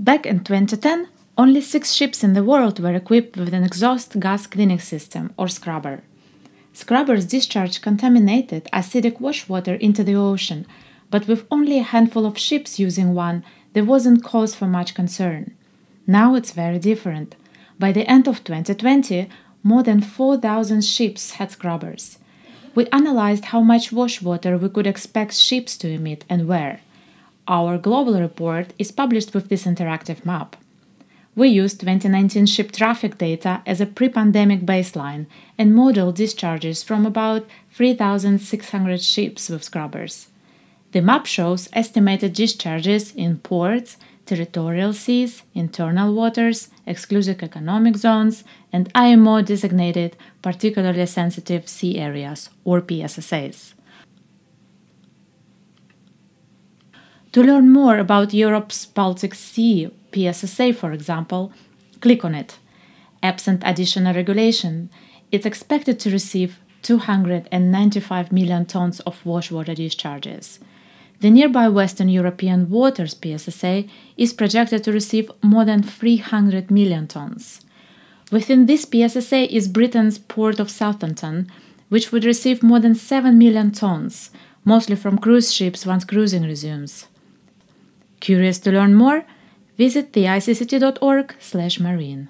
Back in 2010, only six ships in the world were equipped with an exhaust gas cleaning system or scrubber. Scrubbers discharge contaminated acidic wash water into the ocean, but with only a handful of ships using one, there wasn't cause for much concern. Now it's very different. By the end of 2020, more than 4,000 ships had scrubbers. We analyzed how much wash water we could expect ships to emit and where. Our global report is published with this interactive map. We used 2019 ship traffic data as a pre pandemic baseline and modeled discharges from about 3,600 ships with scrubbers. The map shows estimated discharges in ports, territorial seas, internal waters, exclusive economic zones, and IMO designated particularly sensitive sea areas or PSSAs. To learn more about Europe's Baltic Sea PSSA, for example, click on it. Absent additional regulation, it's expected to receive 295 million tons of wash water discharges. The nearby Western European Waters PSSA is projected to receive more than 300 million tons. Within this PSSA is Britain's port of Southampton, which would receive more than 7 million tons, mostly from cruise ships once cruising resumes. Curious to learn more? Visit theicct.org/marine.